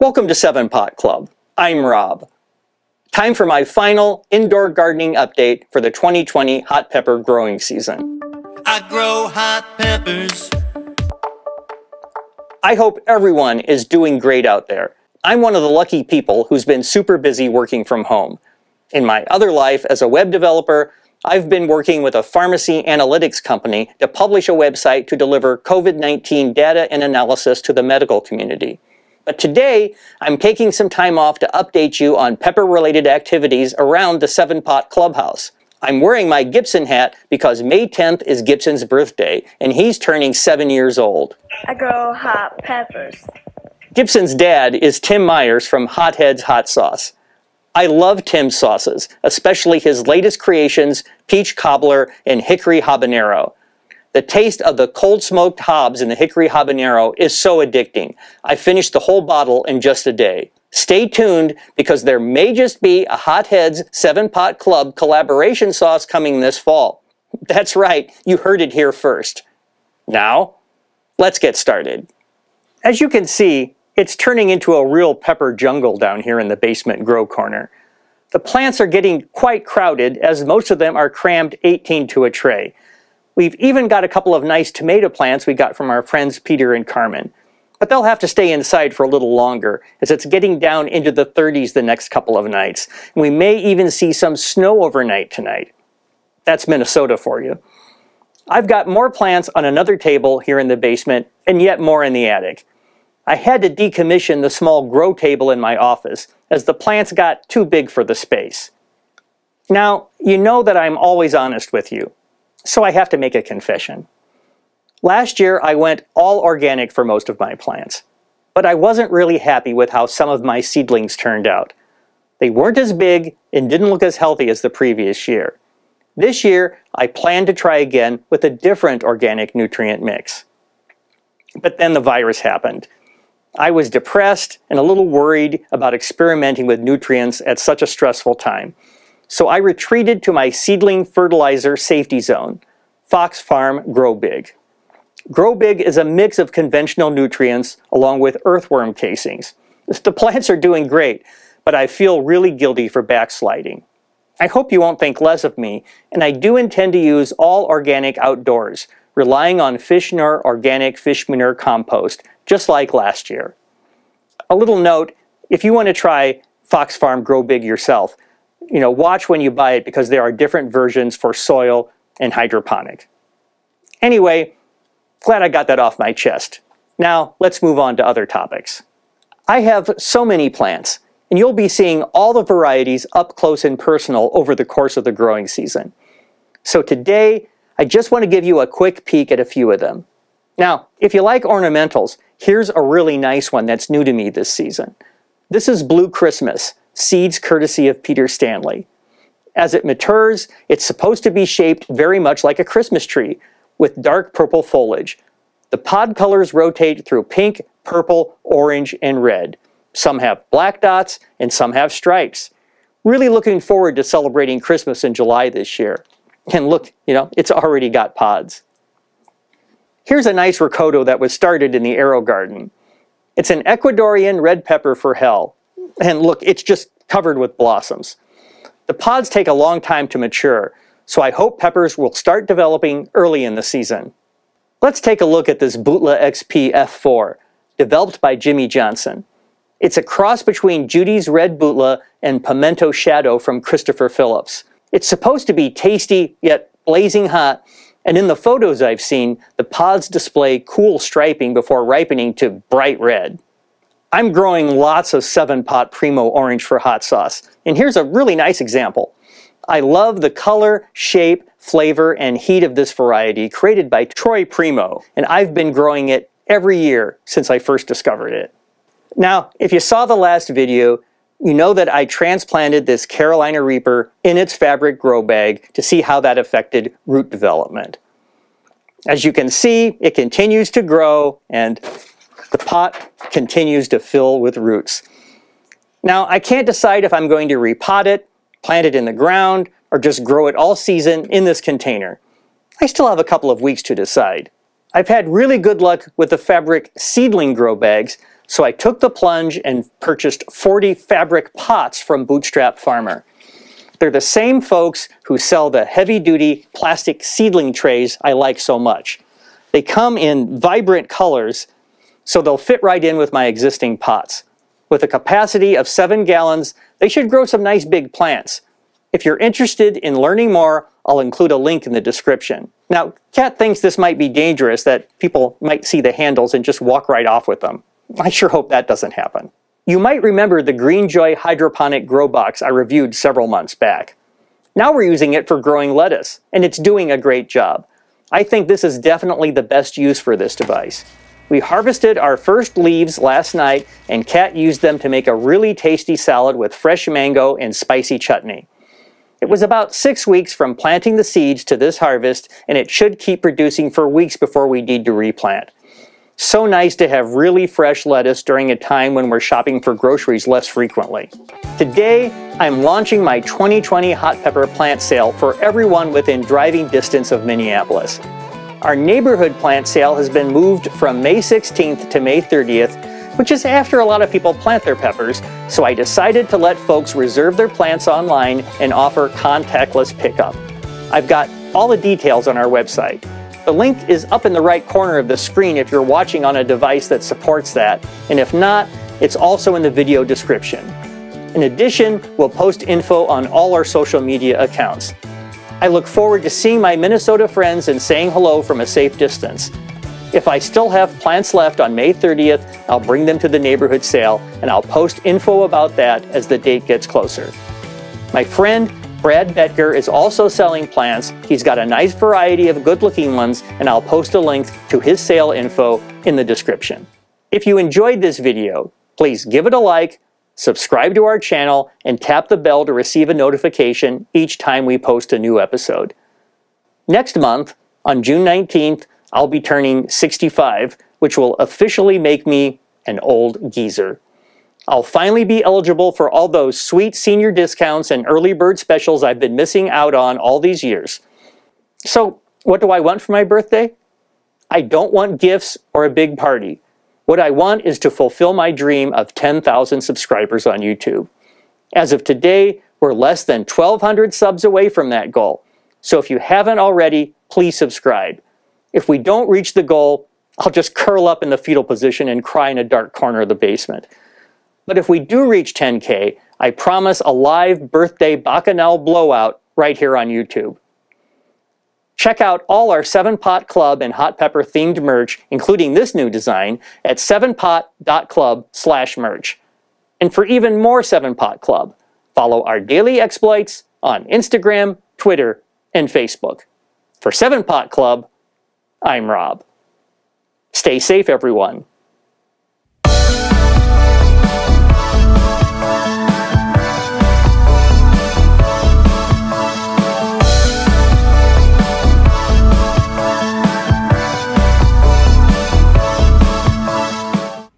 Welcome to Seven Pot Club. I'm Rob. Time for my final indoor gardening update for the 2020 hot pepper growing season. I grow hot peppers. I hope everyone is doing great out there. I'm one of the lucky people who's been super busy working from home. In my other life as a web developer, I've been working with a pharmacy analytics company to publish a website to deliver COVID-19 data and analysis to the medical community. But today, I'm taking some time off to update you on pepper-related activities around the Seven Pot Clubhouse. I'm wearing my Gibson hat because May 10th is Gibson's birthday, and he's turning seven years old. I grow hot peppers. Gibson's dad is Tim Myers from Hotheads Hot Sauce. I love Tim's sauces, especially his latest creations, Peach Cobbler and Hickory Habanero. The taste of the cold smoked hobs in the Hickory Habanero is so addicting. I finished the whole bottle in just a day. Stay tuned because there may just be a Hotheads 7 Pot Club collaboration sauce coming this fall. That's right, you heard it here first. Now, let's get started. As you can see, it's turning into a real pepper jungle down here in the basement grow corner. The plants are getting quite crowded as most of them are crammed 18 to a tray. We've even got a couple of nice tomato plants we got from our friends Peter and Carmen. But they'll have to stay inside for a little longer as it's getting down into the 30s the next couple of nights. And we may even see some snow overnight tonight. That's Minnesota for you. I've got more plants on another table here in the basement and yet more in the attic. I had to decommission the small grow table in my office as the plants got too big for the space. Now, you know that I'm always honest with you, so I have to make a confession. Last year, I went all organic for most of my plants, but I wasn't really happy with how some of my seedlings turned out. They weren't as big and didn't look as healthy as the previous year. This year, I plan to try again with a different organic nutrient mix. But then the virus happened, I was depressed and a little worried about experimenting with nutrients at such a stressful time. So I retreated to my seedling fertilizer safety zone, Fox Farm Grow Big. Grow Big is a mix of conventional nutrients along with earthworm casings. The plants are doing great, but I feel really guilty for backsliding. I hope you won't think less of me, and I do intend to use all organic outdoors, relying on Fishnur organic fish manure compost just like last year. A little note, if you want to try Fox Farm Grow Big yourself, you know, watch when you buy it because there are different versions for soil and hydroponic. Anyway, glad I got that off my chest. Now, let's move on to other topics. I have so many plants, and you'll be seeing all the varieties up close and personal over the course of the growing season. So today, I just want to give you a quick peek at a few of them. Now, if you like ornamentals, Here's a really nice one that's new to me this season. This is Blue Christmas, seeds courtesy of Peter Stanley. As it matures, it's supposed to be shaped very much like a Christmas tree, with dark purple foliage. The pod colors rotate through pink, purple, orange, and red. Some have black dots, and some have stripes. Really looking forward to celebrating Christmas in July this year. And look, you know, it's already got pods. Here's a nice Rocoto that was started in the AeroGarden. It's an Ecuadorian red pepper for hell. And look, it's just covered with blossoms. The pods take a long time to mature, so I hope peppers will start developing early in the season. Let's take a look at this Bhutlah XP F4, developed by Jimmy Johnson. It's a cross between Judy's Red Bhutlah and Pimento Shadow from Christopher Phillips. It's supposed to be tasty, yet blazing hot, and in the photos I've seen, the pods display cool striping before ripening to bright red. I'm growing lots of 7-pot Primo Orange for hot sauce, and here's a really nice example. I love the color, shape, flavor, and heat of this variety created by Troy Primo, and I've been growing it every year since I first discovered it. Now, if you saw the last video, you know that I transplanted this Carolina Reaper in its fabric grow bag to see how that affected root development. As you can see, it continues to grow and the pot continues to fill with roots. Now, I can't decide if I'm going to repot it, plant it in the ground, or just grow it all season in this container. I still have a couple of weeks to decide. I've had really good luck with the fabric seedling grow bags, so I took the plunge and purchased 40 fabric pots from Bootstrap Farmer. They're the same folks who sell the heavy-duty plastic seedling trays I like so much. They come in vibrant colors, so they'll fit right in with my existing pots. With a capacity of 7 gallons, they should grow some nice big plants. If you're interested in learning more, I'll include a link in the description. Now, Kat thinks this might be dangerous, that people might see the handles and just walk right off with them. I sure hope that doesn't happen. You might remember the Greenjoy hydroponic grow box I reviewed several months back. Now we're using it for growing lettuce, and it's doing a great job. I think this is definitely the best use for this device. We harvested our first leaves last night, and Kat used them to make a really tasty salad with fresh mango and spicy chutney. It was about six weeks from planting the seeds to this harvest, and it should keep producing for weeks before we need to replant. So nice to have really fresh lettuce during a time when we're shopping for groceries less frequently. Today, I'm launching my 2020 hot pepper plant sale for everyone within driving distance of Minneapolis. Our neighborhood plant sale has been moved from May 16th to May 30th which is after a lot of people plant their peppers, so I decided to let folks reserve their plants online and offer contactless pickup. I've got all the details on our website. The link is up in the right corner of the screen if you're watching on a device that supports that, and if not, it's also in the video description. In addition, we'll post info on all our social media accounts. I look forward to seeing my Minnesota friends and saying hello from a safe distance. If I still have plants left on May 30th, I'll bring them to the neighborhood sale and I'll post info about that as the date gets closer. My friend Brad Betger is also selling plants. He's got a nice variety of good looking ones and I'll post a link to his sale info in the description. If you enjoyed this video, please give it a like, subscribe to our channel, and tap the bell to receive a notification each time we post a new episode. Next month, on June 19th, I'll be turning 65, which will officially make me an old geezer. I'll finally be eligible for all those sweet senior discounts and early bird specials I've been missing out on all these years. So, what do I want for my birthday? I don't want gifts or a big party. What I want is to fulfill my dream of 10,000 subscribers on YouTube. As of today, we're less than 1,200 subs away from that goal. So if you haven't already, please subscribe. If we don't reach the goal, I'll just curl up in the fetal position and cry in a dark corner of the basement. But if we do reach 10K, I promise a live birthday Bacchanal blowout right here on YouTube. Check out all our 7-Pot Club and Hot Pepper themed merch, including this new design, at 7pot.club slash merch. And for even more 7-Pot Club, follow our daily exploits on Instagram, Twitter, and Facebook. For 7-Pot Club, I'm Rob. Stay safe, everyone.